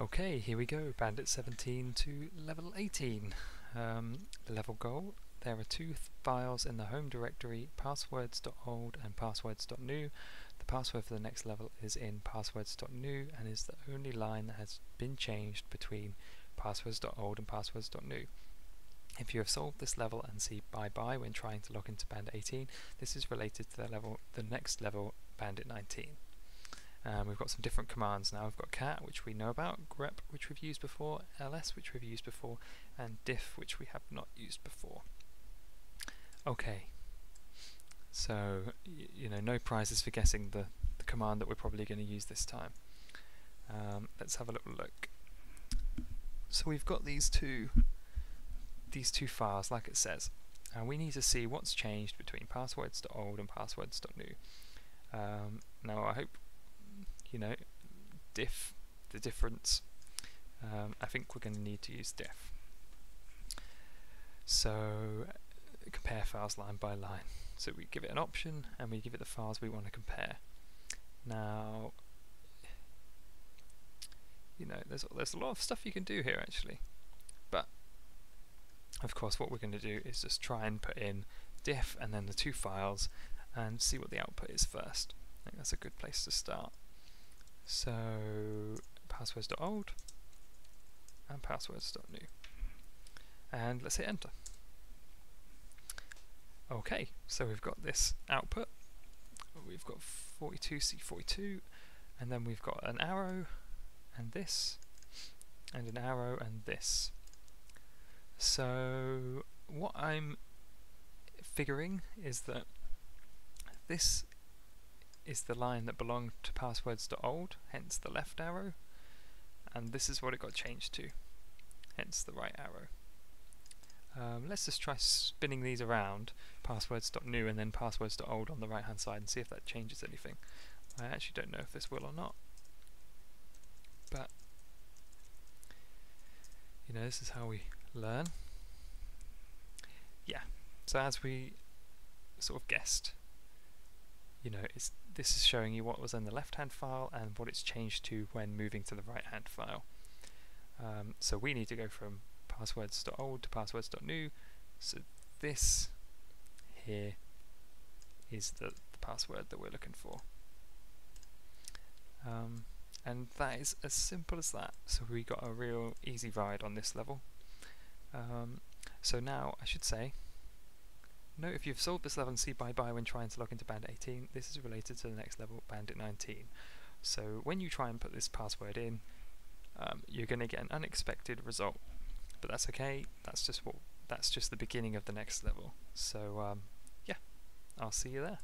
Okay, here we go, Bandit 17 to level 18. Um, the level goal, there are two files in the home directory, passwords.old and passwords.new. The password for the next level is in passwords.new and is the only line that has been changed between passwords.old and passwords.new. If you have solved this level and see bye bye when trying to log into Bandit 18, this is related to the level, the next level, Bandit 19. Um, we've got some different commands now. We've got cat, which we know about, grep, which we've used before, ls, which we've used before, and diff, which we have not used before. Okay, so you know, no prizes for guessing the, the command that we're probably going to use this time. Um, let's have a little look. So we've got these two these two files, like it says, and we need to see what's changed between passwords.old and passwords.new. Um, now I hope you know, diff, the difference, um, I think we're going to need to use diff. So compare files line by line. So we give it an option and we give it the files we want to compare. Now, you know, there's there's a lot of stuff you can do here actually, but of course what we're going to do is just try and put in diff and then the two files and see what the output is first. I think that's a good place to start. So passwords.old and passwords.new. And let's hit enter. Okay, so we've got this output. We've got 42C42 and then we've got an arrow and this and an arrow and this. So what I'm figuring is that this is the line that belonged to passwords.old, hence the left arrow, and this is what it got changed to, hence the right arrow. Um, let's just try spinning these around, passwords.new and then passwords.old on the right hand side and see if that changes anything. I actually don't know if this will or not, but you know, this is how we learn. Yeah, so as we sort of guessed, you know, it's this is showing you what was in the left hand file and what it's changed to when moving to the right hand file. Um, so we need to go from passwords.old to passwords.new. So this here is the, the password that we're looking for. Um, and that is as simple as that. So we got a real easy ride on this level. Um, so now I should say Note if you've solved this level and see bye bye when trying to log into Bandit 18, this is related to the next level, Bandit 19. So when you try and put this password in, um, you're going to get an unexpected result. But that's okay, that's just what that's just the beginning of the next level. So um, yeah, I'll see you there.